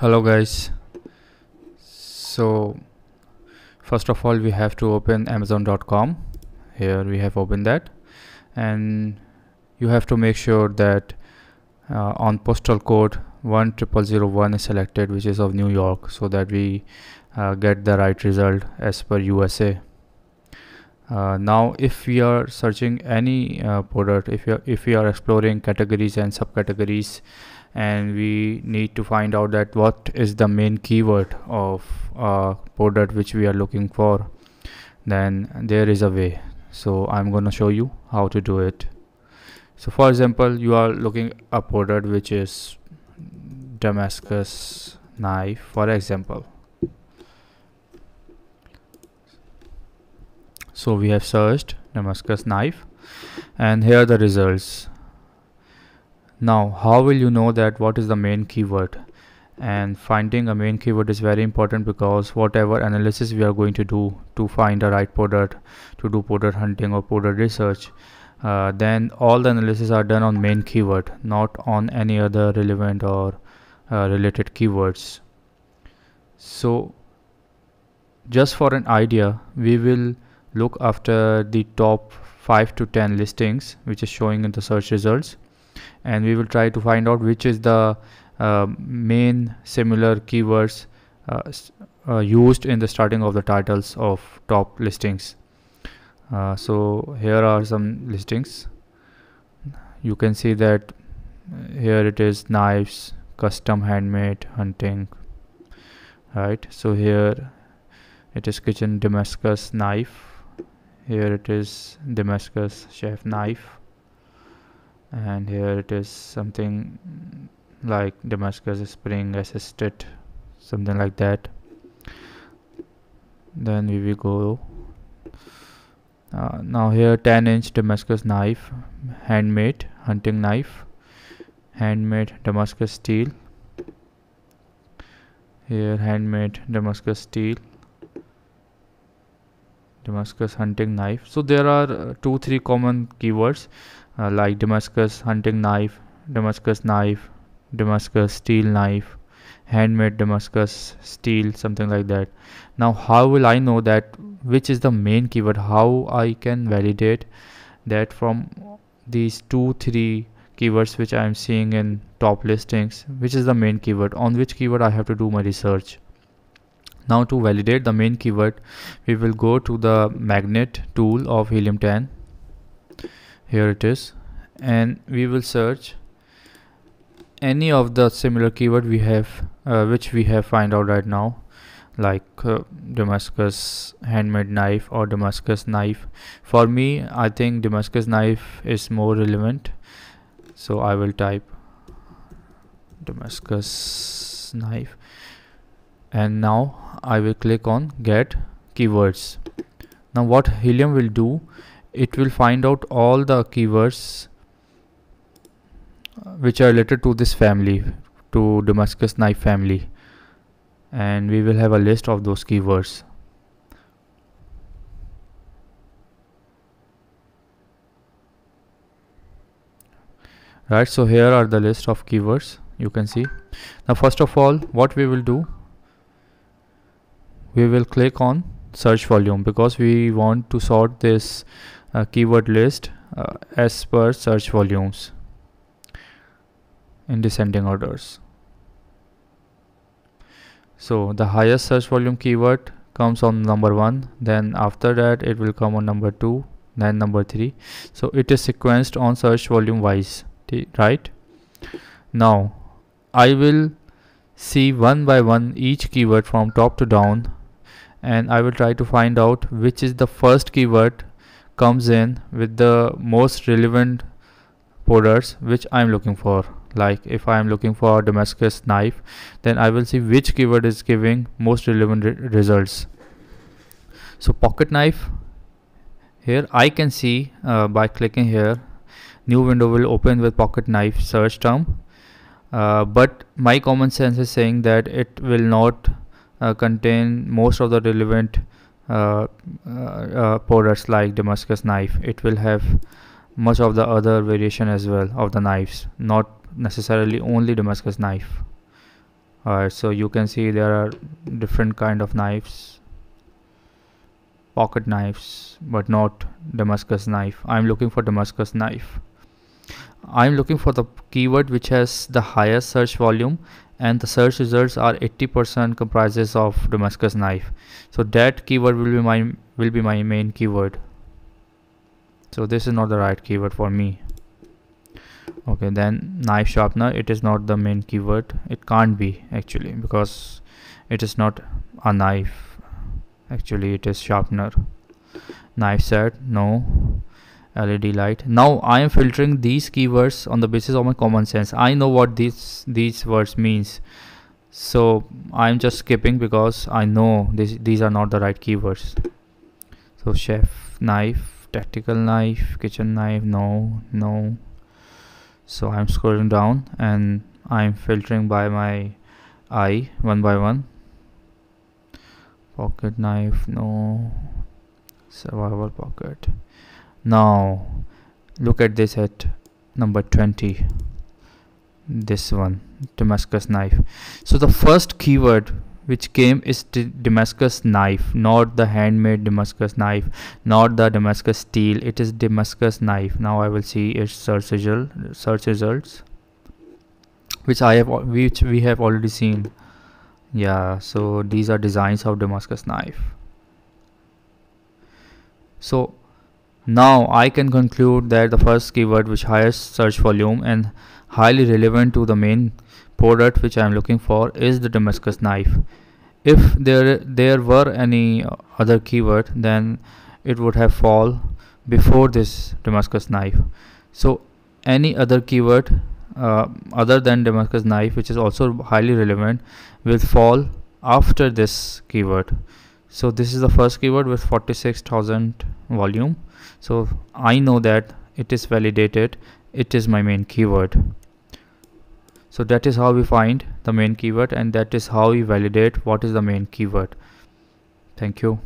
hello guys. So first of all we have to open amazon.com here we have opened that. And you have to make sure that uh, on postal code 10001 is selected which is of New York so that we uh, get the right result as per USA uh, now if we are searching any uh, product if, you if we are exploring categories and subcategories and we need to find out that what is the main keyword of product which we are looking for then there is a way. So i'm going to show you how to do it. So for example you are looking a product which is damascus knife for example so we have searched damascus knife and here are the results. Now how will you know that what is the main keyword? And finding a main keyword is very important because whatever analysis we are going to do to find a right product to do product hunting or product research uh, then all the analysis are done on main keyword not on any other relevant or uh, related keywords. So just for an idea we will look after the top 5 to 10 listings which is showing in the search results. And we will try to find out which is the uh, main similar keywords uh, uh, used in the starting of the titles of top listings. Uh, so here are some listings. You can see that uh, here it is knives custom handmade hunting right? So here it is kitchen damascus knife here it is damascus chef knife. And here it is something like Damascus spring assisted something like that. Then we will go. Uh, now here 10 inch Damascus knife handmade hunting knife. Handmade Damascus steel. Here handmade Damascus steel Damascus hunting knife so there are uh, two three common keywords uh, like Damascus hunting knife, Damascus knife, Damascus steel knife, handmade Damascus steel, something like that. Now, how will I know that which is the main keyword? How I can validate that from these two, three keywords which I am seeing in top listings, which is the main keyword? On which keyword I have to do my research? Now to validate the main keyword, we will go to the magnet tool of Helium 10 here it is. And we will search any of the similar keyword we have uh, which we have find out right now like uh, Damascus handmade knife or Damascus knife. For me I think Damascus knife is more relevant. So I will type Damascus knife. And now I will click on get keywords. Now what helium will do it will find out all the keywords uh, which are related to this family to Damascus knife family. And we will have a list of those keywords. Right so here are the list of keywords you can see. Now first of all what we will do we will click on search volume because we want to sort this uh, keyword list uh, as per search volumes in descending orders. So the highest search volume keyword comes on number one then after that it will come on number two then number three so it is sequenced on search volume wise right now I will see one by one each keyword from top to down and I will try to find out which is the first keyword comes in with the most relevant products which I'm looking for. Like if I am looking for Damascus knife then I will see which keyword is giving most relevant re results. So pocket knife here I can see uh, by clicking here new window will open with pocket knife search term. Uh, but my common sense is saying that it will not contain most of the relevant uh, uh, uh, products like Damascus knife. It will have much of the other variation as well of the knives not necessarily only Damascus knife. Alright so you can see there are different kind of knives pocket knives but not Damascus knife. I'm looking for Damascus knife I'm looking for the keyword which has the highest search volume and the search results are 80% comprises of Damascus knife. So that keyword will be my will be my main keyword. So this is not the right keyword for me. Okay then knife sharpener it is not the main keyword. It can't be actually because it is not a knife. Actually it is sharpener. Knife set no led light. Now i am filtering these keywords on the basis of my common sense. I know what these these words means. So i'm just skipping because i know this, these are not the right keywords. So chef knife tactical knife kitchen knife no no. So I'm scrolling down and I'm filtering by my eye one by one. Pocket knife no. Survival pocket now look at this at number 20 this one Damascus knife. So the first keyword which came is Damascus knife not the handmade Damascus knife not the Damascus steel. It is Damascus knife. Now I will see its search result search results which I have which we have already seen. Yeah so these are designs of Damascus knife. So now I can conclude that the first keyword which highest search volume and highly relevant to the main product which I am looking for is the Damascus knife. If there there were any other keyword then it would have fall before this Damascus knife. So any other keyword uh, other than Damascus knife which is also highly relevant will fall after this keyword so this is the first keyword with 46,000 volume. So I know that it is validated. It is my main keyword. So that is how we find the main keyword and that is how we validate what is the main keyword. Thank you